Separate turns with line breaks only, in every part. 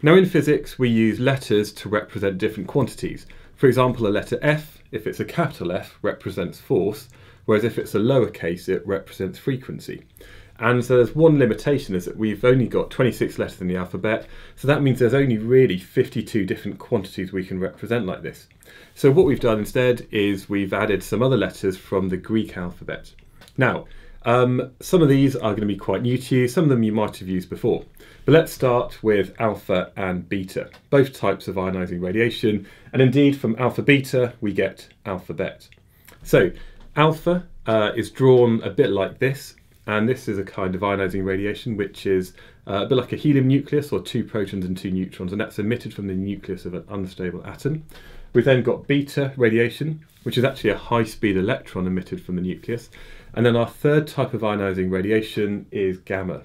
Now in physics we use letters to represent different quantities. For example a letter F, if it's a capital F, represents force, whereas if it's a lowercase it represents frequency. And so there's one limitation is that we've only got 26 letters in the alphabet, so that means there's only really 52 different quantities we can represent like this. So what we've done instead is we've added some other letters from the Greek alphabet. Now, um, some of these are going to be quite new to you, some of them you might have used before. But let's start with alpha and beta, both types of ionizing radiation, and indeed from alpha beta we get alphabet. So alpha uh, is drawn a bit like this, and this is a kind of ionizing radiation which is uh, a bit like a helium nucleus or two protons and two neutrons and that's emitted from the nucleus of an unstable atom. We've then got beta radiation which is actually a high speed electron emitted from the nucleus and then our third type of ionizing radiation is gamma.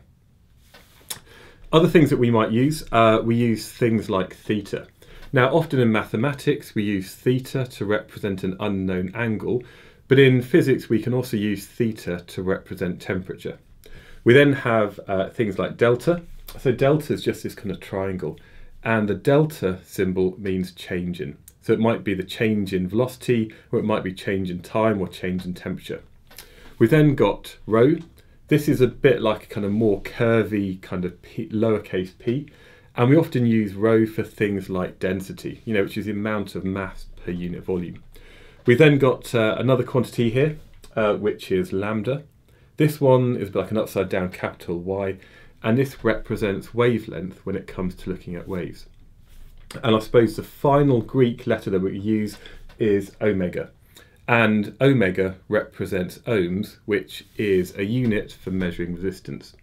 Other things that we might use, uh, we use things like theta. Now often in mathematics we use theta to represent an unknown angle but in physics, we can also use theta to represent temperature. We then have uh, things like delta. So delta is just this kind of triangle. And the delta symbol means change in. So it might be the change in velocity, or it might be change in time, or change in temperature. We then got rho. This is a bit like a kind of more curvy kind of p, lowercase p. And we often use rho for things like density, you know, which is the amount of mass per unit volume. We then got uh, another quantity here, uh, which is lambda. This one is like an upside down capital Y, and this represents wavelength when it comes to looking at waves. And I suppose the final Greek letter that we use is omega. And omega represents ohms, which is a unit for measuring resistance.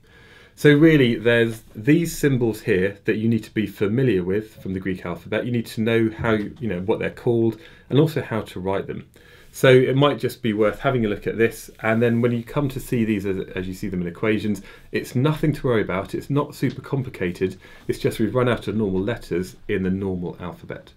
So really, there's these symbols here that you need to be familiar with from the Greek alphabet. You need to know how, you know, what they're called and also how to write them. So it might just be worth having a look at this and then when you come to see these as, as, you see them in equations, it's nothing to worry about, it's not super complicated, it's just we've run out of normal letters in the normal alphabet.